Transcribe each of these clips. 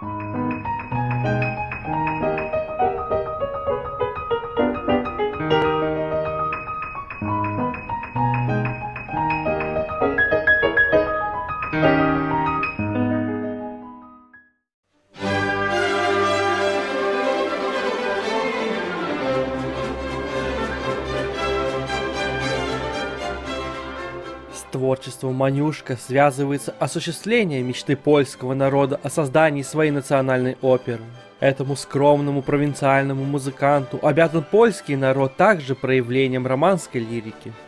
Música творчеством Манюшка связывается осуществление мечты польского народа о создании своей национальной оперы. Этому скромному провинциальному музыканту обязан польский народ также проявлением романской лирики –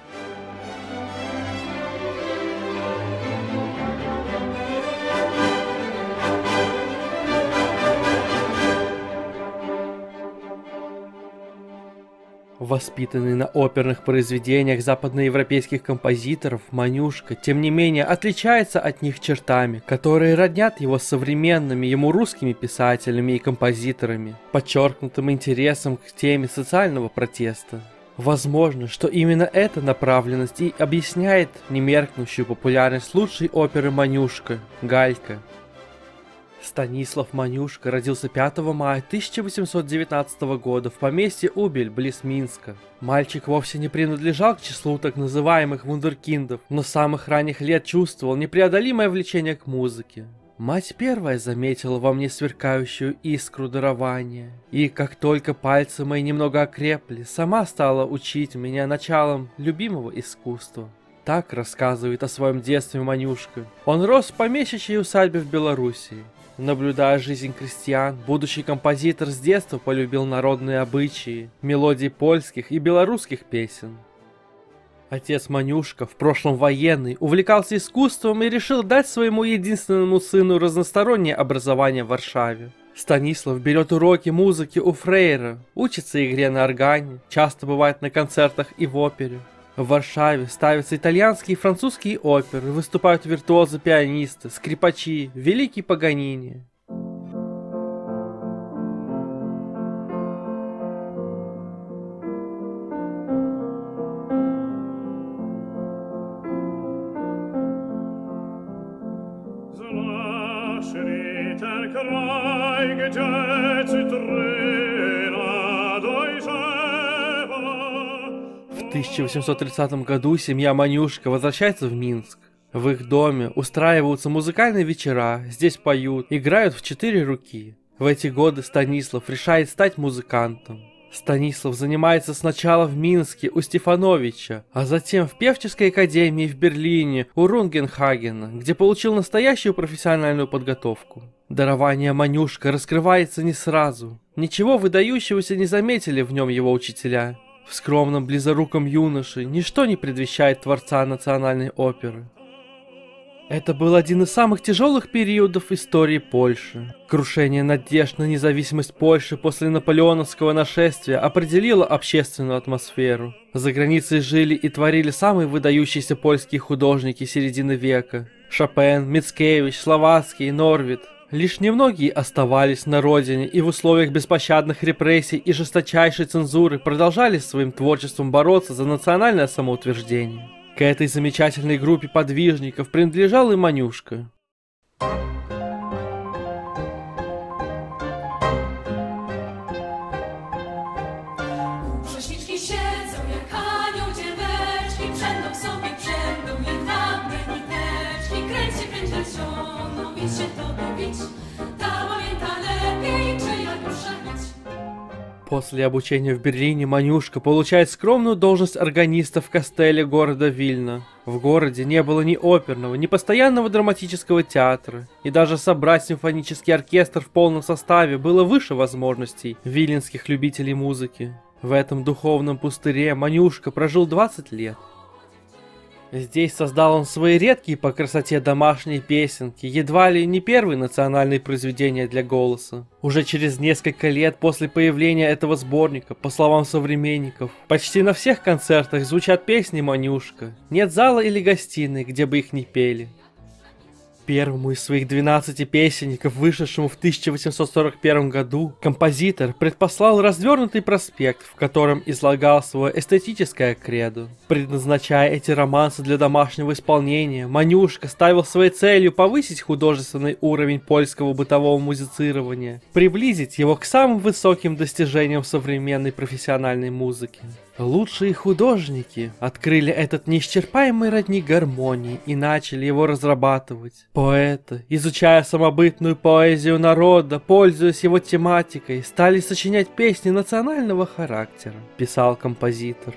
Воспитанный на оперных произведениях западноевропейских композиторов, Манюшка, тем не менее, отличается от них чертами, которые роднят его современными ему русскими писателями и композиторами, подчеркнутым интересом к теме социального протеста. Возможно, что именно эта направленность и объясняет немеркнущую популярность лучшей оперы Манюшка, Галька, Станислав Манюшка родился 5 мая 1819 года в поместье Убель, близ Минска. Мальчик вовсе не принадлежал к числу так называемых вундеркиндов, но с самых ранних лет чувствовал непреодолимое влечение к музыке. Мать первая заметила во мне сверкающую искру дарования, и как только пальцы мои немного окрепли, сама стала учить меня началом любимого искусства. Так рассказывает о своем детстве Манюшка. Он рос в помещичьей усадьбе в Белоруссии. Наблюдая жизнь крестьян, будущий композитор с детства полюбил народные обычаи, мелодии польских и белорусских песен. Отец Манюшка, в прошлом военный, увлекался искусством и решил дать своему единственному сыну разностороннее образование в Варшаве. Станислав берет уроки музыки у Фрейра, учится игре на органе, часто бывает на концертах и в опере. В Варшаве ставятся итальянские и французские оперы, выступают виртуозы-пианисты, скрипачи, великий Паганини. край, где цитрина 1830 году семья Манюшка возвращается в Минск. В их доме устраиваются музыкальные вечера, здесь поют, играют в четыре руки. В эти годы Станислав решает стать музыкантом. Станислав занимается сначала в Минске у Стефановича, а затем в Певческой академии в Берлине у Рунгенхагена, где получил настоящую профессиональную подготовку. Дарование Манюшка раскрывается не сразу. Ничего выдающегося не заметили в нем его учителя. В скромном близоруком юноше ничто не предвещает творца национальной оперы. Это был один из самых тяжелых периодов истории Польши. Крушение надежд на независимость Польши после наполеоновского нашествия определило общественную атмосферу. За границей жили и творили самые выдающиеся польские художники середины века. Шопен, Мицкевич, Словацкий, Норвид – Лишь немногие оставались на родине и в условиях беспощадных репрессий и жесточайшей цензуры продолжали своим творчеством бороться за национальное самоутверждение. К этой замечательной группе подвижников принадлежал и Манюшка. После обучения в Берлине Манюшка получает скромную должность органиста в костеле города Вильна. В городе не было ни оперного, ни постоянного драматического театра, и даже собрать симфонический оркестр в полном составе было выше возможностей виленских любителей музыки. В этом духовном пустыре Манюшка прожил 20 лет. Здесь создал он свои редкие по красоте домашние песенки, едва ли не первые национальные произведения для голоса. Уже через несколько лет после появления этого сборника, по словам современников, почти на всех концертах звучат песни Манюшка. Нет зала или гостиной, где бы их не пели. Первому из своих 12 песенников, вышедшему в 1841 году, композитор предпослал развернутый проспект, в котором излагал свое эстетическое кредо. Предназначая эти романсы для домашнего исполнения, Манюшка ставил своей целью повысить художественный уровень польского бытового музицирования, приблизить его к самым высоким достижениям современной профессиональной музыки. Лучшие художники открыли этот неисчерпаемый родник гармонии и начали его разрабатывать. Поэты, изучая самобытную поэзию народа, пользуясь его тематикой, стали сочинять песни национального характера, писал композитор.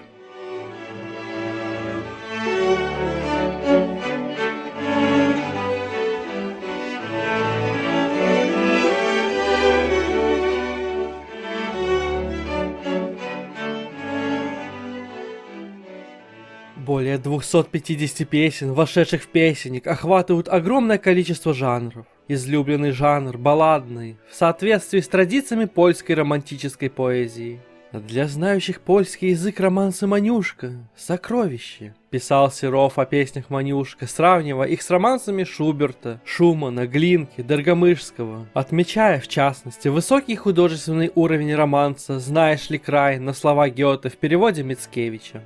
250 песен, вошедших в песенник, охватывают огромное количество жанров. Излюбленный жанр – балладный, в соответствии с традициями польской романтической поэзии. Для знающих польский язык романсы «Манюшка» – сокровище. Писал Серов о песнях «Манюшка», сравнивая их с романсами Шуберта, Шумана, Глинки, Доргомышского, отмечая, в частности, высокий художественный уровень романса «Знаешь ли край» на слова Гёте в переводе Мицкевича.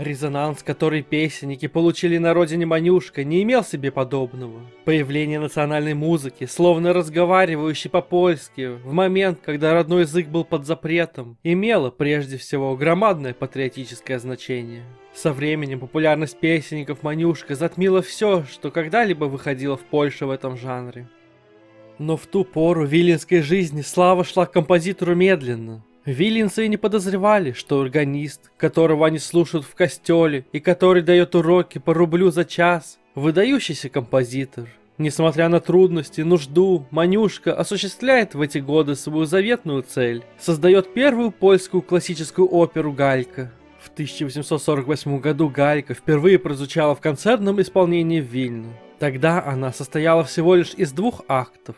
Резонанс, который песенники получили на родине Манюшка, не имел себе подобного. Появление национальной музыки, словно разговаривающей по-польски, в момент, когда родной язык был под запретом, имело прежде всего громадное патриотическое значение. Со временем популярность песенников Манюшка затмила все, что когда-либо выходило в Польше в этом жанре. Но в ту пору виленской жизни слава шла к композитору медленно. Виллинцы не подозревали, что органист, которого они слушают в костеле и который дает уроки по рублю за час, выдающийся композитор. Несмотря на трудности, нужду, Манюшка осуществляет в эти годы свою заветную цель. Создает первую польскую классическую оперу «Галька». В 1848 году «Галька» впервые прозвучала в концертном исполнении в Вильну. Тогда она состояла всего лишь из двух актов.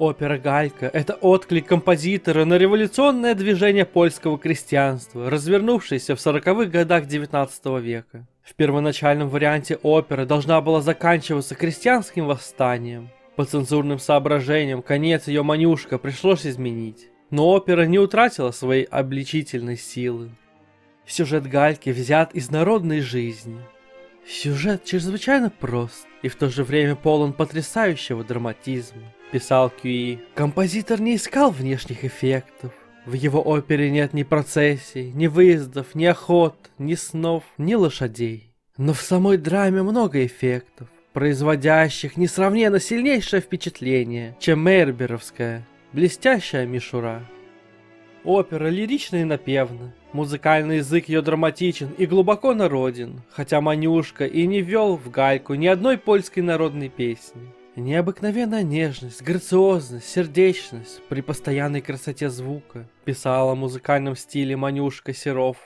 Опера «Галька» — это отклик композитора на революционное движение польского крестьянства, развернувшееся в 40-х годах 19 века. В первоначальном варианте опера должна была заканчиваться крестьянским восстанием. По цензурным соображениям конец ее манюшка пришлось изменить. Но опера не утратила своей обличительной силы. Сюжет Гальки взят из народной жизни. Сюжет чрезвычайно прост и в то же время полон потрясающего драматизма писал Кьюи. Композитор не искал внешних эффектов. В его опере нет ни процессий, ни выездов, ни охот, ни снов, ни лошадей. Но в самой драме много эффектов, производящих несравненно сильнейшее впечатление, чем Мейерберовская, блестящая мишура. Опера лирична и напевна, музыкальный язык ее драматичен и глубоко народен, хотя Манюшка и не ввел в гальку ни одной польской народной песни. Необыкновенная нежность, грациозность, сердечность при постоянной красоте звука, писала в музыкальном стиле Манюшка Серов.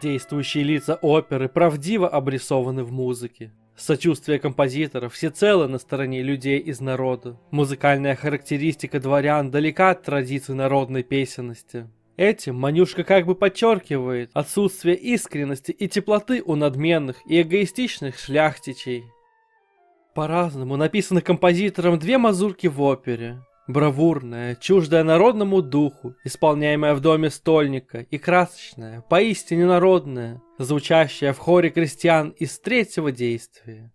Действующие лица оперы правдиво обрисованы в музыке. Сочувствие композиторов всецело на стороне людей из народа. Музыкальная характеристика дворян далека от традиций народной песенности. Этим Манюшка как бы подчеркивает отсутствие искренности и теплоты у надменных и эгоистичных шляхтичей. По-разному написаны композитором две мазурки в опере. Бравурная, чуждая народному духу, исполняемая в доме стольника, и красочная, поистине народная, звучащая в хоре крестьян из третьего действия.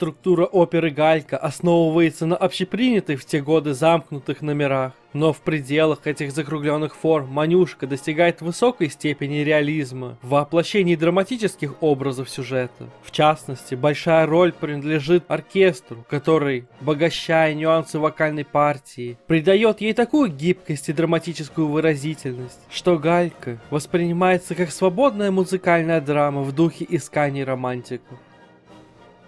Структура оперы Галька основывается на общепринятых в те годы замкнутых номерах. Но в пределах этих закругленных форм Манюшка достигает высокой степени реализма в воплощении драматических образов сюжета. В частности, большая роль принадлежит оркестру, который, обогащая нюансы вокальной партии, придает ей такую гибкость и драматическую выразительность, что Галька воспринимается как свободная музыкальная драма в духе исканий романтиков.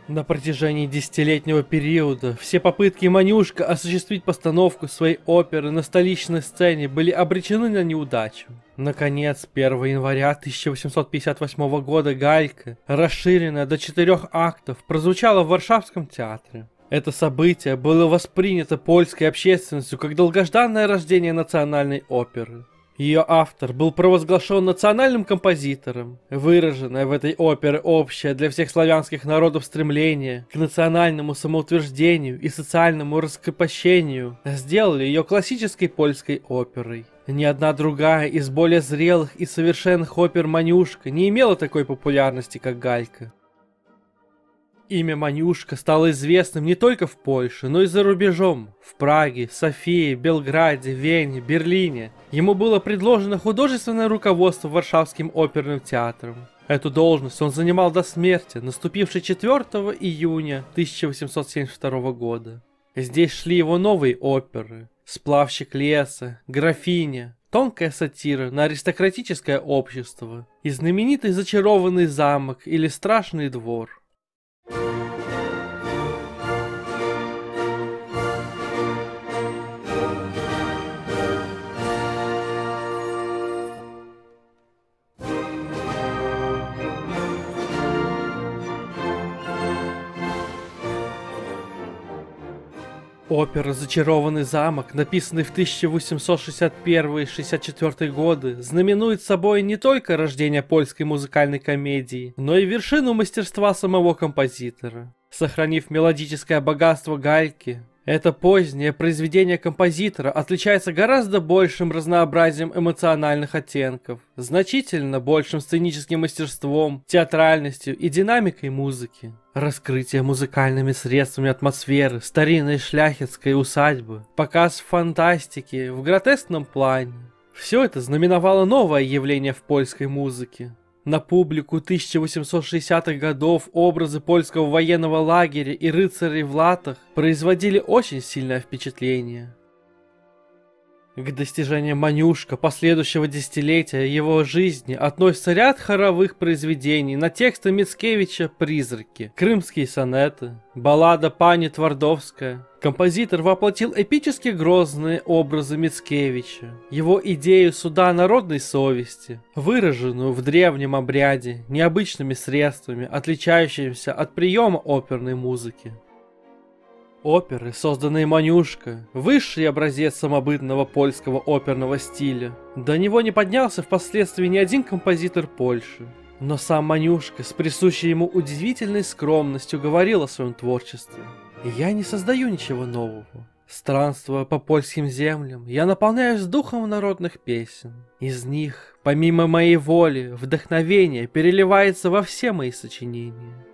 На протяжении десятилетнего периода все попытки Манюшка осуществить постановку своей оперы на столичной сцене были обречены на неудачу. Наконец, 1 января 1858 года Галька, расширенная до четырех актов, прозвучала в Варшавском театре. Это событие было воспринято польской общественностью как долгожданное рождение национальной оперы. Ее автор был провозглашен национальным композитором. Выраженное в этой опере общее для всех славянских народов стремление к национальному самоутверждению и социальному раскрепощению сделали ее классической польской оперой. Ни одна другая из более зрелых и совершенных опер Манюшка не имела такой популярности, как Галька. Имя Манюшка стало известным не только в Польше, но и за рубежом. В Праге, Софии, Белграде, Вене, Берлине. Ему было предложено художественное руководство Варшавским оперным театром. Эту должность он занимал до смерти, наступившей 4 июня 1872 года. Здесь шли его новые оперы «Сплавщик леса», «Графиня», тонкая сатира на аристократическое общество и знаменитый зачарованный замок или страшный двор – Опера «Зачарованный замок», написанный в 1861-64 годы, знаменует собой не только рождение польской музыкальной комедии, но и вершину мастерства самого композитора. Сохранив мелодическое богатство гальки, это позднее произведение композитора отличается гораздо большим разнообразием эмоциональных оттенков, значительно большим сценическим мастерством, театральностью и динамикой музыки. Раскрытие музыкальными средствами атмосферы старинной шляхетской усадьбы, показ фантастики в гротескном плане. Все это знаменовало новое явление в польской музыке. На публику 1860-х годов образы польского военного лагеря и рыцарей в латах производили очень сильное впечатление. К достижениям Манюшка последующего десятилетия его жизни относится ряд хоровых произведений на тексты Мицкевича «Призраки», «Крымские сонеты», баллада «Пани Твардовская». Композитор воплотил эпически грозные образы Мицкевича, его идею суда народной совести, выраженную в древнем обряде необычными средствами, отличающимися от приема оперной музыки. Оперы, созданные Манюшка, высший образец самобытного польского оперного стиля. До него не поднялся впоследствии ни один композитор Польши. Но сам Манюшка с присущей ему удивительной скромностью говорил о своем творчестве. «Я не создаю ничего нового. Странствуя по польским землям, я наполняюсь духом народных песен. Из них, помимо моей воли, вдохновение переливается во все мои сочинения.